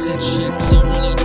fancy checks. I run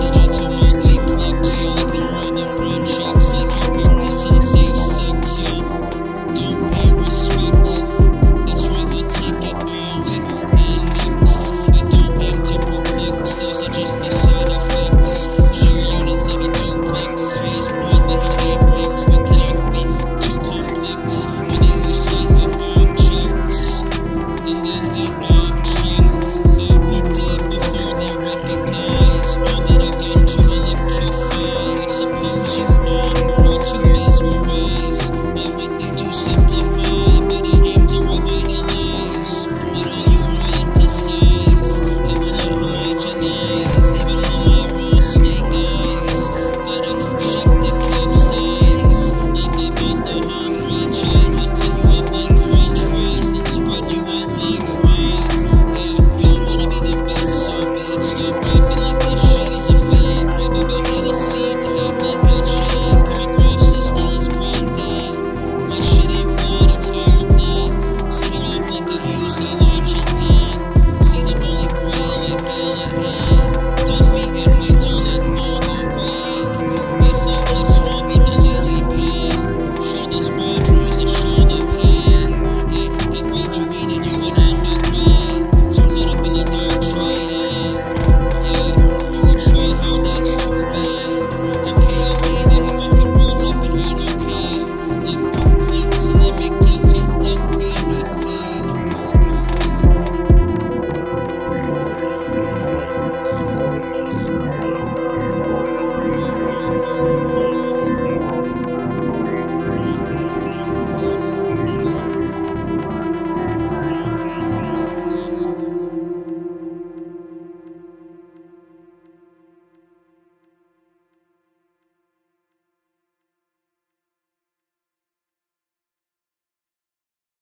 stupid,